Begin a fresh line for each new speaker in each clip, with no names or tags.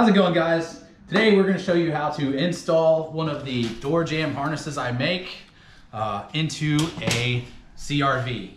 How's it going guys? Today we're going to show you how to install one of the door jamb harnesses I make uh, into a CRV.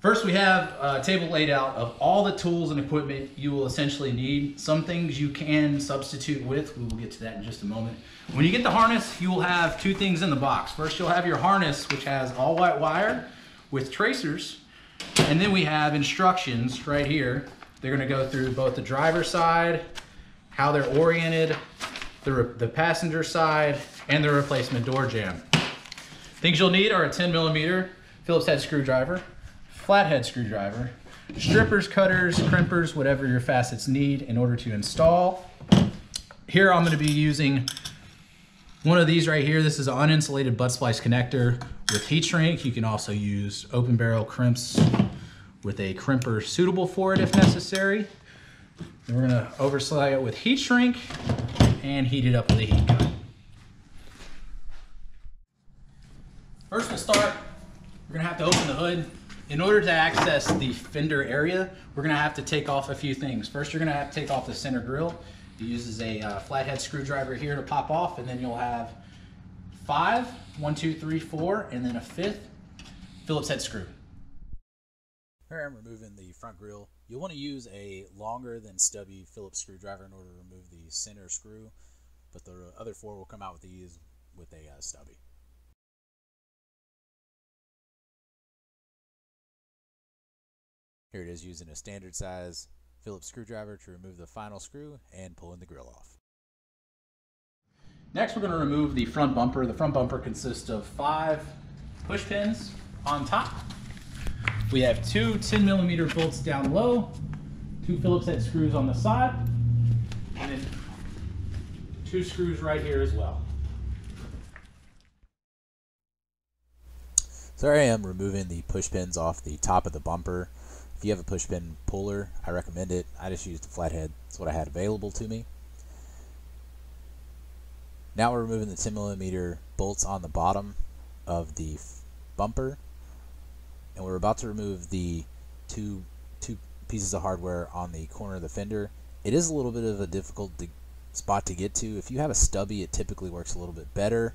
First we have a table laid out of all the tools and equipment you will essentially need. Some things you can substitute with, we will get to that in just a moment. When you get the harness, you will have two things in the box. First you'll have your harness which has all white wire with tracers and then we have instructions right here. They're gonna go through both the driver side how they're oriented, the, the passenger side, and the replacement door jamb. Things you'll need are a 10 millimeter Phillips head screwdriver, flathead screwdriver, strippers, cutters, crimpers, whatever your facets need in order to install. Here I'm gonna be using one of these right here. This is an uninsulated butt splice connector with heat shrink. You can also use open barrel crimps with a crimper suitable for it if necessary. Then we're gonna overslide it with heat shrink and heat it up with a heat gun. First we'll start, we're gonna have to open the hood. In order to access the fender area, we're gonna have to take off a few things. First, you're gonna have to take off the center grill. It uses a uh, flathead screwdriver here to pop off, and then you'll have five, one, two, three, four, and then a fifth Phillips head screw.
Here I'm removing the front grille. You'll want to use a longer than stubby Phillips screwdriver in order to remove the center screw, but the other four will come out with these with a uh, stubby. Here it is using a standard size Phillips screwdriver to remove the final screw and pulling the grill off.
Next we're going to remove the front bumper. The front bumper consists of five push pins on top we have two 10 millimeter bolts down low, two Phillips head screws on the side, and then two screws right here as well.
So I am removing the push pins off the top of the bumper. If you have a push pin puller, I recommend it. I just used a flathead. That's what I had available to me. Now we're removing the 10 millimeter bolts on the bottom of the bumper and we're about to remove the two two pieces of hardware on the corner of the fender. It is a little bit of a difficult to, spot to get to. If you have a stubby, it typically works a little bit better.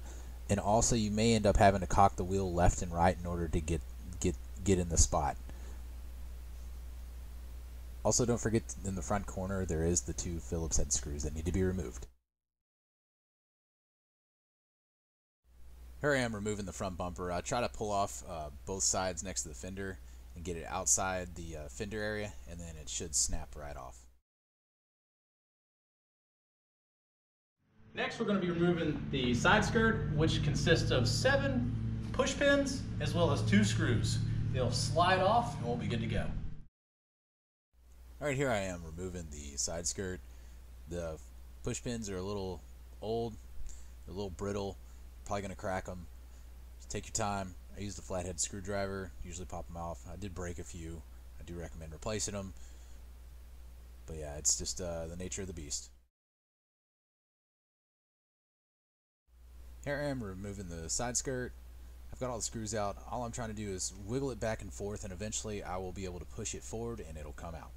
And also, you may end up having to cock the wheel left and right in order to get get get in the spot. Also, don't forget in the front corner there is the two Phillips head screws that need to be removed. Here I am removing the front bumper. I try to pull off uh, both sides next to the fender and get it outside the uh, fender area and then it should snap right off.
Next we're going to be removing the side skirt which consists of seven push pins as well as two screws. They'll slide off and we'll be good to go.
Alright here I am removing the side skirt. The push pins are a little old, they're a little brittle probably going to crack them. Just take your time. I use the flathead screwdriver, usually pop them off. I did break a few. I do recommend replacing them. But yeah, it's just uh, the nature of the beast. Here I am removing the side skirt. I've got all the screws out. All I'm trying to do is wiggle it back and forth and eventually I will be able to push it forward and it'll come out.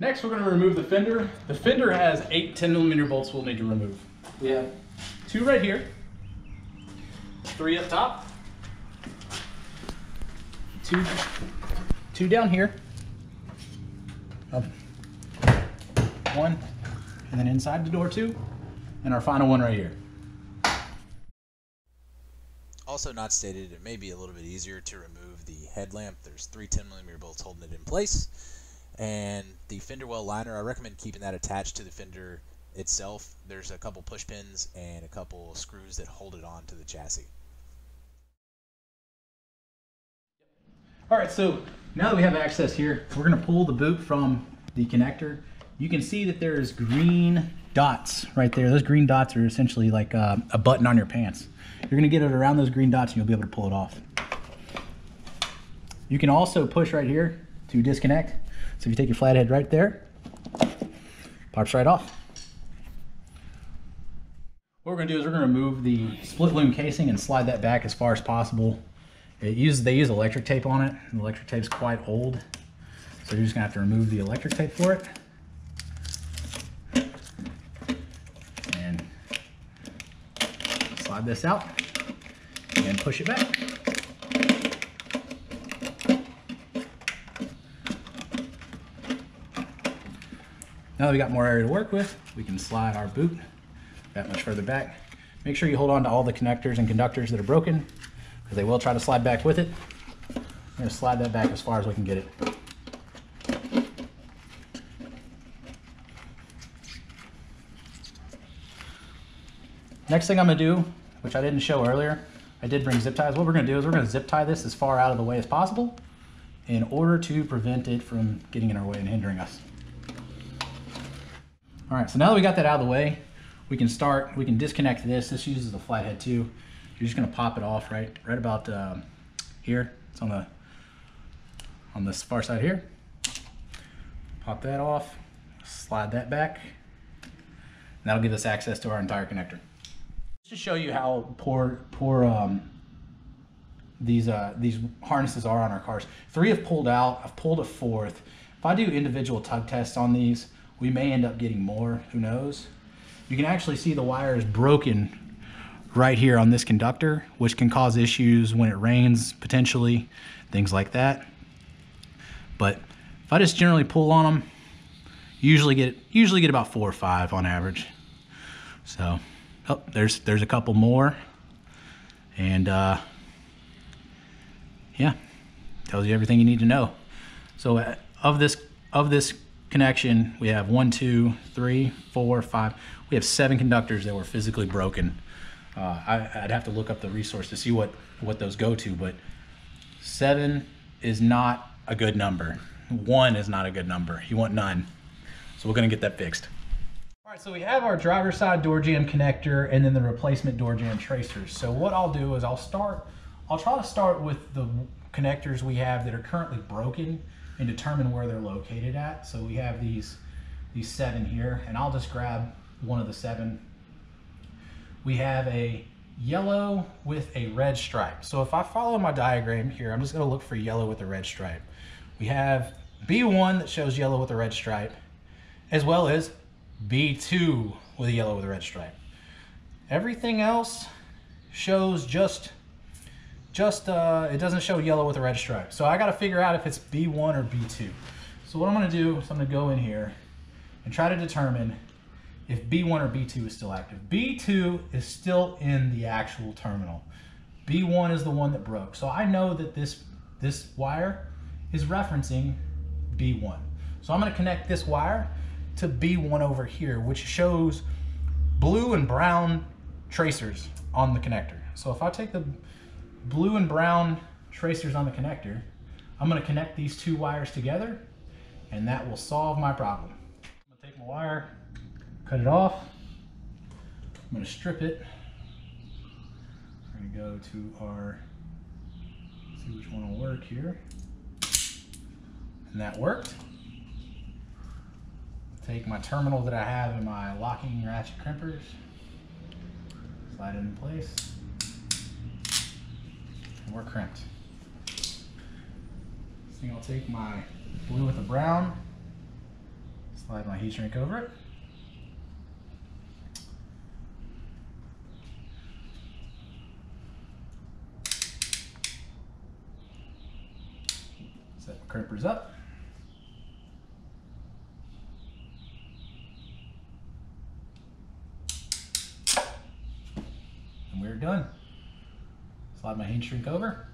Next we're going to remove the fender. The fender has eight 10 millimeter bolts we'll need to remove. We have two right here, three up top, two, two down here, up one, and then inside the door two, and our final one right here.
Also not stated, it may be a little bit easier to remove the headlamp. There's three 10 millimeter bolts holding it in place. And the fender well liner, I recommend keeping that attached to the fender itself, there's a couple push pins and a couple screws that hold it on to the chassis.
All right, so now that we have access here, we're gonna pull the boot from the connector. You can see that there's green dots right there. Those green dots are essentially like uh, a button on your pants. You're gonna get it around those green dots and you'll be able to pull it off. You can also push right here to disconnect. So if you take your flathead right there, pops right off. What we're going to do is we're going to remove the split loom casing and slide that back as far as possible. It uses, they use electric tape on it, and the electric tape's quite old. So you're just going to have to remove the electric tape for it. And slide this out and push it back. Now that we got more area to work with, we can slide our boot that much further back. Make sure you hold on to all the connectors and conductors that are broken because they will try to slide back with it. I'm gonna slide that back as far as we can get it. Next thing I'm gonna do, which I didn't show earlier, I did bring zip ties. What we're gonna do is we're gonna zip tie this as far out of the way as possible in order to prevent it from getting in our way and hindering us. All right, so now that we got that out of the way, we can start, we can disconnect this. This uses the flathead too. You're just gonna pop it off right, right about um, here. It's on the, on this far side here. Pop that off, slide that back. That'll give us access to our entire connector. Just to show you how poor, poor um, these uh, these harnesses are on our cars. Three have pulled out. I've pulled a fourth. If I do individual tug tests on these, we may end up getting more. Who knows? You can actually see the wire is broken right here on this conductor, which can cause issues when it rains potentially, things like that. But if I just generally pull on them, usually get usually get about four or five on average. So, oh, there's there's a couple more, and uh, yeah, tells you everything you need to know. So uh, of this of this connection, we have one, two, three, four, five. We have seven conductors that were physically broken. Uh, I, I'd have to look up the resource to see what what those go to, but seven is not a good number. One is not a good number. You want none. So we're gonna get that fixed. All right, so we have our driver side door jamb connector and then the replacement door jamb tracers. So what I'll do is I'll start, I'll try to start with the connectors we have that are currently broken and determine where they're located at. So we have these, these seven here and I'll just grab one of the seven. We have a yellow with a red stripe. So if I follow my diagram here, I'm just gonna look for yellow with a red stripe. We have B1 that shows yellow with a red stripe, as well as B2 with a yellow with a red stripe. Everything else shows just, just uh, it doesn't show yellow with a red stripe. So I gotta figure out if it's B1 or B2. So what I'm gonna do is I'm gonna go in here and try to determine if B1 or B2 is still active. B2 is still in the actual terminal. B1 is the one that broke. So I know that this, this wire is referencing B1. So I'm gonna connect this wire to B1 over here, which shows blue and brown tracers on the connector. So if I take the blue and brown tracers on the connector, I'm gonna connect these two wires together and that will solve my problem. I'm gonna take my wire, cut it off. I'm gonna strip it. We're gonna go to our, see which one will work here. And that worked. Take my terminal that I have in my locking ratchet crimpers, slide it in place, we're crimped. So I'll take my blue with the brown, slide my heat shrink over it. Set my crimpers up. And we're done. Slide my heat shrink over.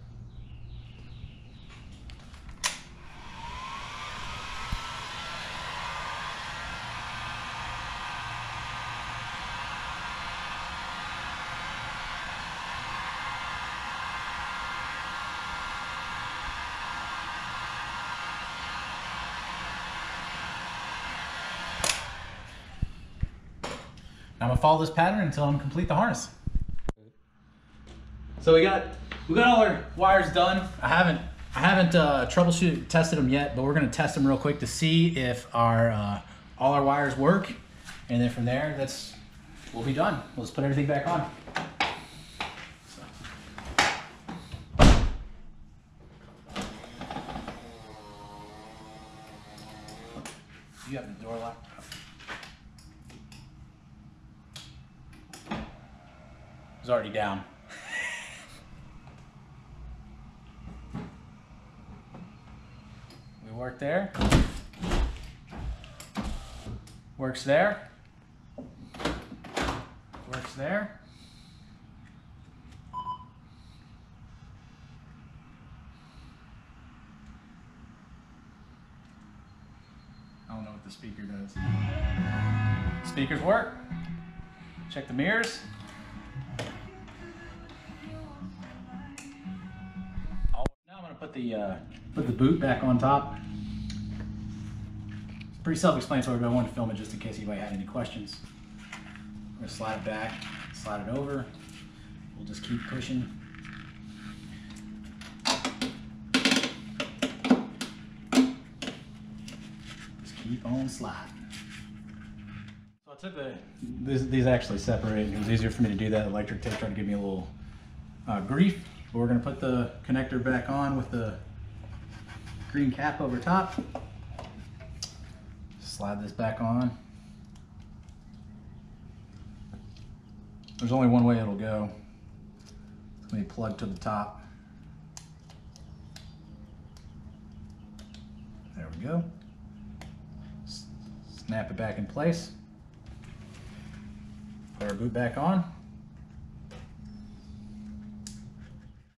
I'm gonna follow this pattern until I'm complete the harness. So we got we got all our wires done. I haven't I haven't uh, troubleshoot tested them yet, but we're gonna test them real quick to see if our uh, all our wires work, and then from there, that's we'll be done. We'll put everything back on. You have the door locked. was already down. Work there. Works there. Works there. I don't know what the speaker does. Speakers work. Check the mirrors. Now I'm gonna put the uh, put the boot back on top. Pretty self-explanatory, but I wanted to film it just in case anybody had any questions. I'm gonna slide it back, slide it over. We'll just keep pushing. Just keep on sliding. So I took the, these, these actually separate. It was easier for me to do that. Electric tape tried to give me a little uh, grief. But we're gonna put the connector back on with the green cap over top. Slide this back on. There's only one way it'll go. Gonna be plugged to the top. There we go. S- Snap it back in place. Put our boot back on.